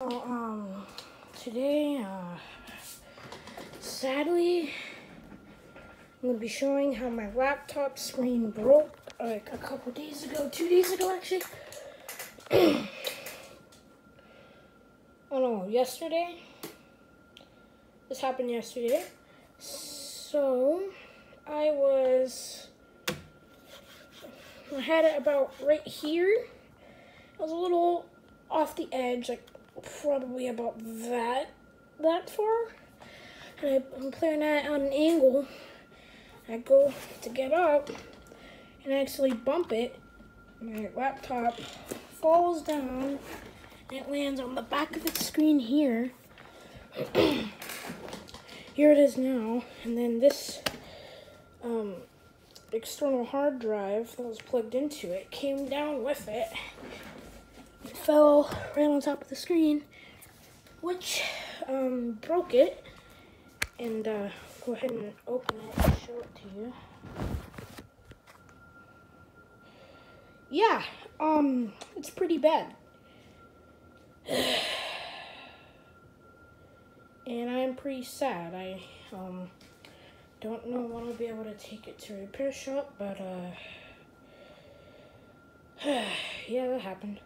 So, um, today, uh, sadly, I'm gonna be showing how my laptop screen broke like a couple days ago, two days ago actually. oh no, yesterday. This happened yesterday. So, I was, I had it about right here. I was a little off the edge, like probably about that that far. And I'm playing that on an angle. I go to get up and actually bump it. My laptop falls down and it lands on the back of its screen here. here it is now. And then this um, external hard drive that was plugged into it came down with it fell right on top of the screen, which um, broke it. And uh, go ahead and open it and show it to you. Yeah, um, it's pretty bad. and I'm pretty sad. I um, don't know when I'll be able to take it to a repair shop, but uh, yeah, that happened.